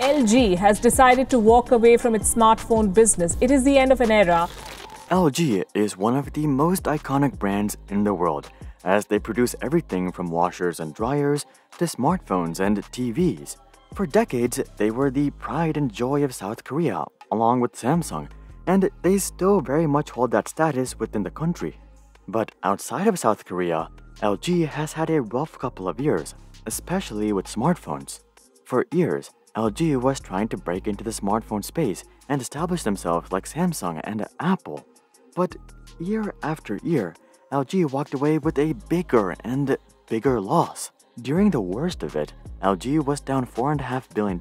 LG has decided to walk away from its smartphone business. It is the end of an era. LG is one of the most iconic brands in the world, as they produce everything from washers and dryers to smartphones and TVs. For decades, they were the pride and joy of South Korea, along with Samsung, and they still very much hold that status within the country. But outside of South Korea, LG has had a rough couple of years, especially with smartphones. For years, LG was trying to break into the smartphone space and establish themselves like Samsung and Apple. But year after year, LG walked away with a bigger and bigger loss. During the worst of it, LG was down $4.5 billion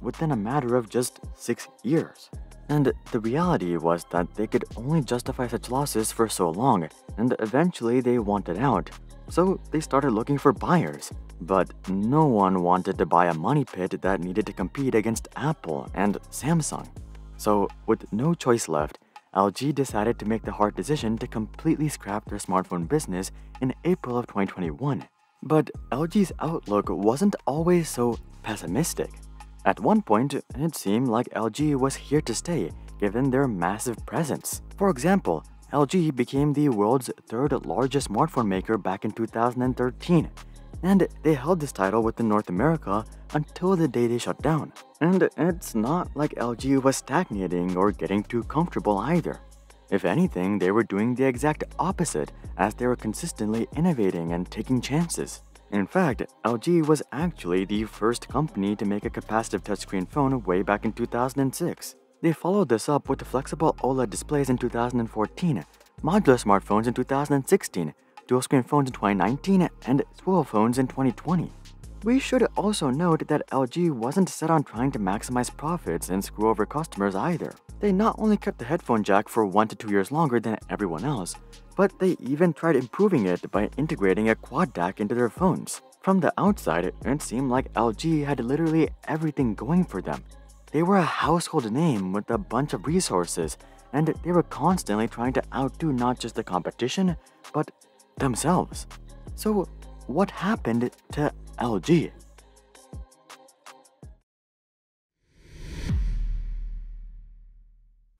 within a matter of just six years. And the reality was that they could only justify such losses for so long, and eventually they wanted out. So they started looking for buyers. But no one wanted to buy a money pit that needed to compete against Apple and Samsung. So, with no choice left, LG decided to make the hard decision to completely scrap their smartphone business in April of 2021. But LG's outlook wasn't always so pessimistic. At one point, it seemed like LG was here to stay given their massive presence. For example, LG became the world's third largest smartphone maker back in 2013 and they held this title within North America until the day they shut down. And it's not like LG was stagnating or getting too comfortable either. If anything, they were doing the exact opposite as they were consistently innovating and taking chances. In fact, LG was actually the first company to make a capacitive touchscreen phone way back in 2006. They followed this up with flexible OLED displays in 2014, modular smartphones in 2016, dual-screen phones in 2019 and swivel phones in 2020. We should also note that LG wasn't set on trying to maximize profits and screw over customers either. They not only kept the headphone jack for 1 to 2 years longer than everyone else, but they even tried improving it by integrating a quad DAC into their phones. From the outside, it seemed like LG had literally everything going for them. They were a household name with a bunch of resources, and they were constantly trying to outdo not just the competition, but themselves. So, what happened to LG?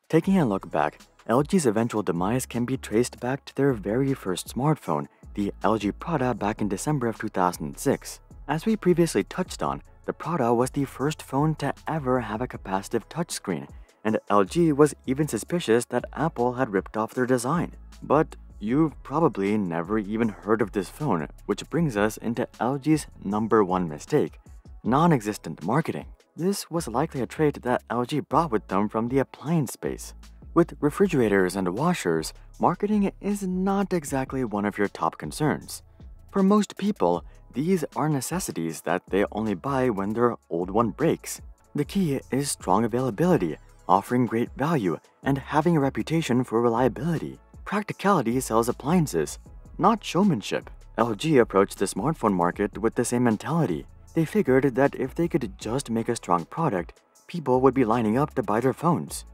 Taking a look back, LG's eventual demise can be traced back to their very first smartphone, the LG Prada back in December of 2006. As we previously touched on, the Prada was the first phone to ever have a capacitive touchscreen, and LG was even suspicious that Apple had ripped off their design. But You've probably never even heard of this phone, which brings us into LG's number one mistake non existent marketing. This was likely a trait that LG brought with them from the appliance space. With refrigerators and washers, marketing is not exactly one of your top concerns. For most people, these are necessities that they only buy when their old one breaks. The key is strong availability, offering great value, and having a reputation for reliability. Practicality sells appliances, not showmanship. LG approached the smartphone market with the same mentality. They figured that if they could just make a strong product, people would be lining up to buy their phones.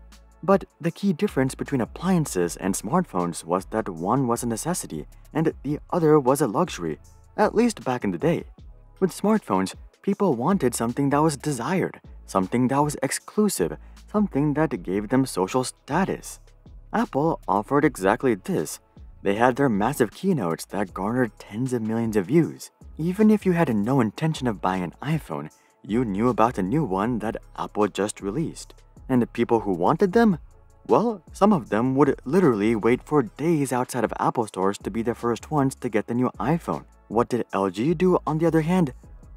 But the key difference between appliances and smartphones was that one was a necessity and the other was a luxury, at least back in the day. With smartphones, people wanted something that was desired, something that was exclusive, something that gave them social status. Apple offered exactly this. They had their massive keynotes that garnered tens of millions of views. Even if you had no intention of buying an iPhone, you knew about the new one that Apple just released. And the people who wanted them? Well, some of them would literally wait for days outside of Apple stores to be the first ones to get the new iPhone. What did LG do on the other hand?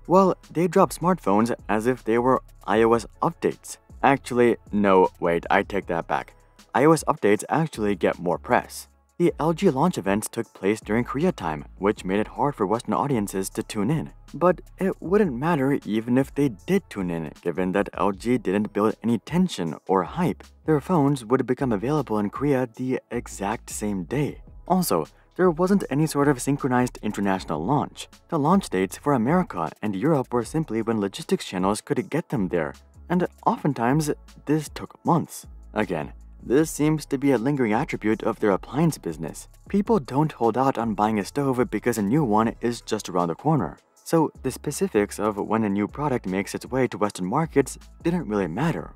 Well, they dropped smartphones as if they were iOS updates. Actually, no, wait, I take that back iOS updates actually get more press. The LG launch events took place during Korea time, which made it hard for Western audiences to tune in. But it wouldn't matter even if they did tune in, given that LG didn't build any tension or hype. Their phones would become available in Korea the exact same day. Also, there wasn't any sort of synchronized international launch. The launch dates for America and Europe were simply when logistics channels could get them there, and oftentimes this took months. Again, this seems to be a lingering attribute of their appliance business. People don't hold out on buying a stove because a new one is just around the corner. So the specifics of when a new product makes its way to Western markets didn't really matter.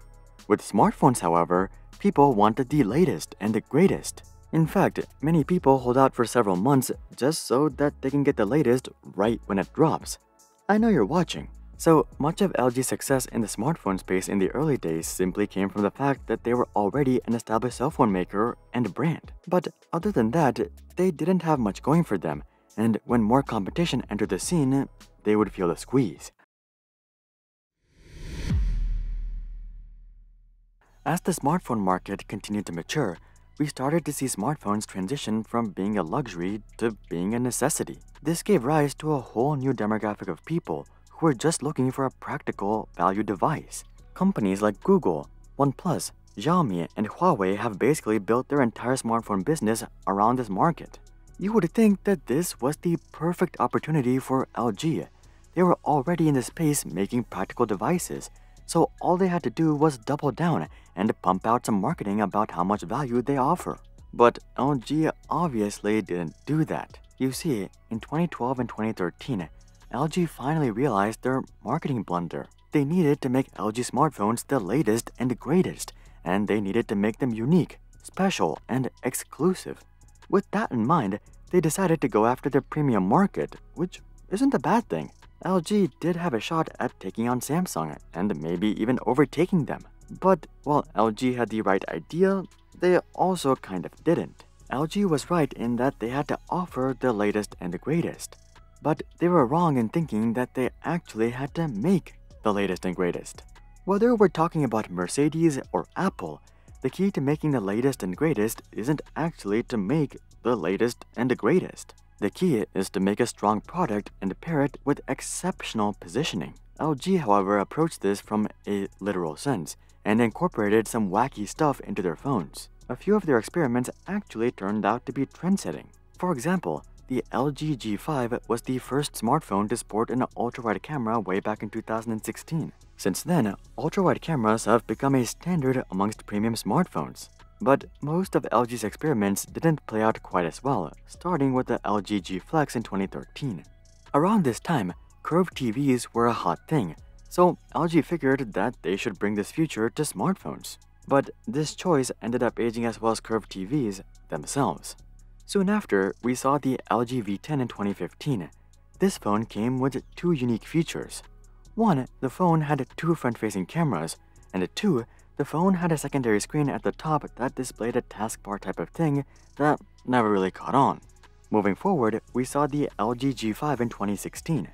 With smartphones, however, people wanted the latest and the greatest. In fact, many people hold out for several months just so that they can get the latest right when it drops. I know you're watching. So much of LG's success in the smartphone space in the early days simply came from the fact that they were already an established cell phone maker and brand. But other than that, they didn't have much going for them, and when more competition entered the scene, they would feel the squeeze. As the smartphone market continued to mature, we started to see smartphones transition from being a luxury to being a necessity. This gave rise to a whole new demographic of people who are just looking for a practical value device. Companies like Google, OnePlus, Xiaomi, and Huawei have basically built their entire smartphone business around this market. You would think that this was the perfect opportunity for LG. They were already in the space making practical devices, so all they had to do was double down and pump out some marketing about how much value they offer. But LG obviously didn't do that. You see, in 2012 and 2013, LG finally realized their marketing blunder. They needed to make LG smartphones the latest and greatest, and they needed to make them unique, special, and exclusive. With that in mind, they decided to go after the premium market, which isn't a bad thing. LG did have a shot at taking on Samsung and maybe even overtaking them. But while LG had the right idea, they also kind of didn't. LG was right in that they had to offer the latest and the greatest. But they were wrong in thinking that they actually had to make the latest and greatest. Whether we're talking about Mercedes or Apple, the key to making the latest and greatest isn't actually to make the latest and the greatest. The key is to make a strong product and pair it with exceptional positioning. LG, however, approached this from a literal sense and incorporated some wacky stuff into their phones. A few of their experiments actually turned out to be trend-setting. For example, the LG G5 was the first smartphone to sport an ultra-wide camera way back in 2016. Since then, ultra-wide cameras have become a standard amongst premium smartphones. But most of LG's experiments didn't play out quite as well, starting with the LG G Flex in 2013. Around this time, curved TVs were a hot thing, so LG figured that they should bring this future to smartphones. But this choice ended up aging as well as curved TVs themselves. Soon after, we saw the LG V10 in 2015. This phone came with two unique features. One, the phone had two front-facing cameras, and two, the phone had a secondary screen at the top that displayed a taskbar type of thing that never really caught on. Moving forward, we saw the LG G5 in 2016.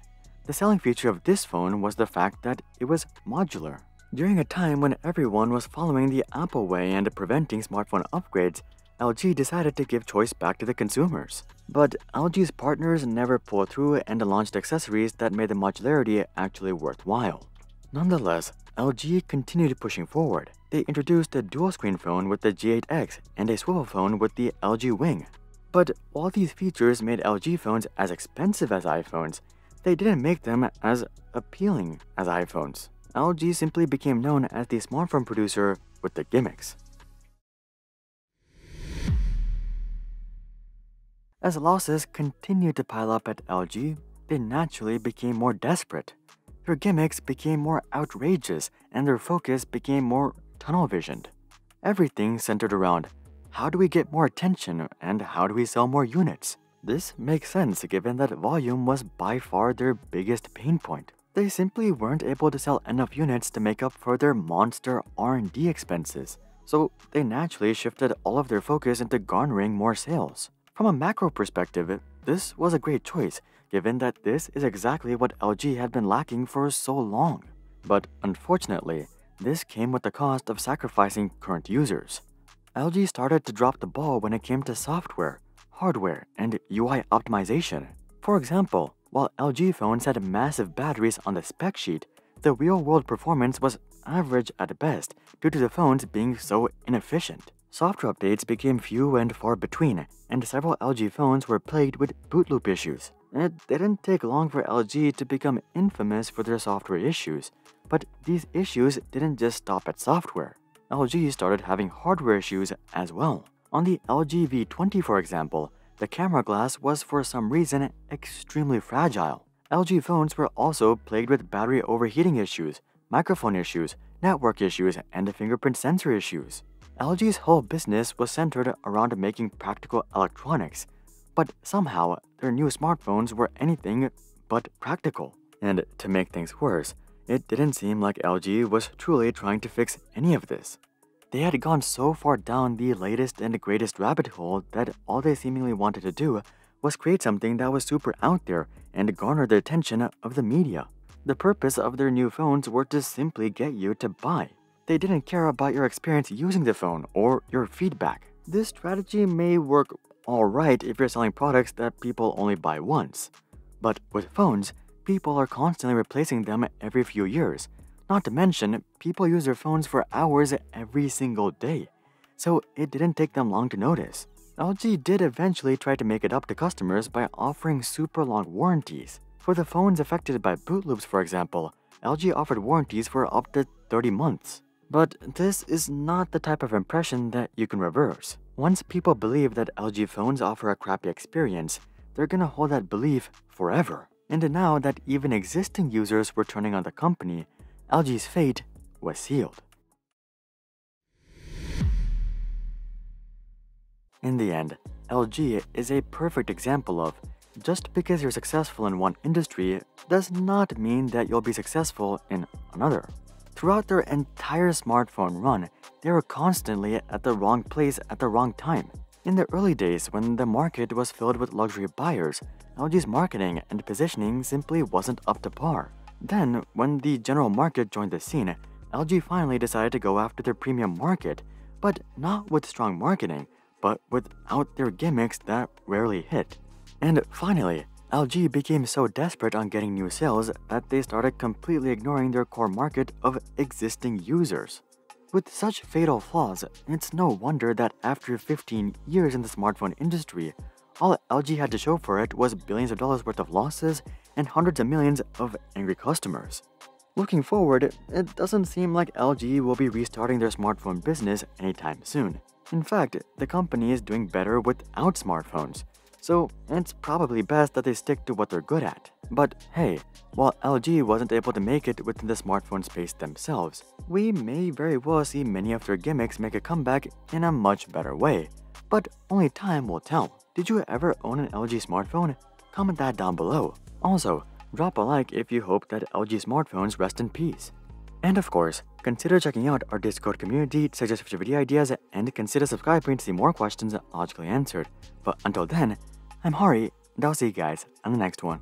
The selling feature of this phone was the fact that it was modular. During a time when everyone was following the Apple way and preventing smartphone upgrades, LG decided to give choice back to the consumers. But LG's partners never pulled through and launched accessories that made the modularity actually worthwhile. Nonetheless, LG continued pushing forward. They introduced a dual-screen phone with the G8X and a swivel phone with the LG Wing. But while these features made LG phones as expensive as iPhones, they didn't make them as appealing as iPhones. LG simply became known as the smartphone producer with the gimmicks. As losses continued to pile up at LG, they naturally became more desperate. Their gimmicks became more outrageous and their focus became more tunnel visioned. Everything centered around how do we get more attention and how do we sell more units? This makes sense given that volume was by far their biggest pain point. They simply weren't able to sell enough units to make up for their monster R&D expenses, so they naturally shifted all of their focus into garnering more sales. From a macro perspective, this was a great choice, given that this is exactly what LG had been lacking for so long. But unfortunately, this came with the cost of sacrificing current users. LG started to drop the ball when it came to software, hardware, and UI optimization. For example, while LG phones had massive batteries on the spec sheet, the real-world performance was average at best due to the phones being so inefficient. Software updates became few and far between, and several LG phones were plagued with boot loop issues. Eh, it didn't take long for LG to become infamous for their software issues, but these issues didn't just stop at software. LG started having hardware issues as well. On the LG V20, for example, the camera glass was for some reason extremely fragile. LG phones were also plagued with battery overheating issues, microphone issues, network issues, and fingerprint sensor issues. LG's whole business was centered around making practical electronics, but somehow their new smartphones were anything but practical. And to make things worse, it didn't seem like LG was truly trying to fix any of this. They had gone so far down the latest and greatest rabbit hole that all they seemingly wanted to do was create something that was super out there and garner the attention of the media. The purpose of their new phones were to simply get you to buy. They didn't care about your experience using the phone or your feedback. This strategy may work alright if you're selling products that people only buy once. But with phones, people are constantly replacing them every few years. Not to mention, people use their phones for hours every single day. So it didn't take them long to notice. LG did eventually try to make it up to customers by offering super long warranties. For the phones affected by boot loops, for example, LG offered warranties for up to 30 months. But this is not the type of impression that you can reverse. Once people believe that LG phones offer a crappy experience, they're gonna hold that belief forever. And now that even existing users were turning on the company, LG's fate was sealed. In the end, LG is a perfect example of just because you're successful in one industry does not mean that you'll be successful in another. Throughout their entire smartphone run, they were constantly at the wrong place at the wrong time. In the early days, when the market was filled with luxury buyers, LG's marketing and positioning simply wasn't up to par. Then, when the general market joined the scene, LG finally decided to go after the premium market, but not with strong marketing, but without their gimmicks that rarely hit. And finally, LG became so desperate on getting new sales that they started completely ignoring their core market of existing users. With such fatal flaws, it's no wonder that after 15 years in the smartphone industry, all LG had to show for it was billions of dollars worth of losses and hundreds of millions of angry customers. Looking forward, it doesn't seem like LG will be restarting their smartphone business anytime soon. In fact, the company is doing better without smartphones, so it's probably best that they stick to what they're good at. But hey, while LG wasn't able to make it within the smartphone space themselves, we may very well see many of their gimmicks make a comeback in a much better way. But only time will tell. Did you ever own an LG smartphone? Comment that down below. Also, drop a like if you hope that LG smartphones rest in peace. And of course, consider checking out our Discord community suggest future video ideas and consider subscribing to see more questions logically answered. But until then, I'm Hari, and I'll see you guys on the next one.